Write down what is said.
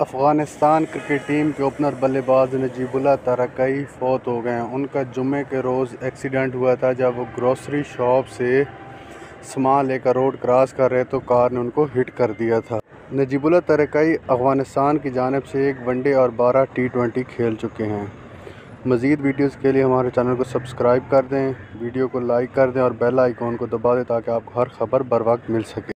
Afghanistan cricket team के opener बल्लेबाज नजीबुल्ला तरकई फ़ौत हो गए हैं। उनका जुम्मे के रोज़ एक्सीडेंट हुआ था जब वो ग्रोसरी शॉप से सामान लेकर रोड क्रॉस कर रहे तो कार ने उनको हिट कर दिया था। नजीबुल्ला तरकई अफ़गानिस्तान की जानब से एक वनडे और बारह टी ट्वेंटी खेल चुके हैं। मज़ीद वीडियोज़ के लिए हमारे चैनल को सब्सक्राइब कर दें, वीडियो को लाइक कर दें और बेल आइकॉन को दबा दें ताकि आपको हर खबर बर वक्त मिल सके।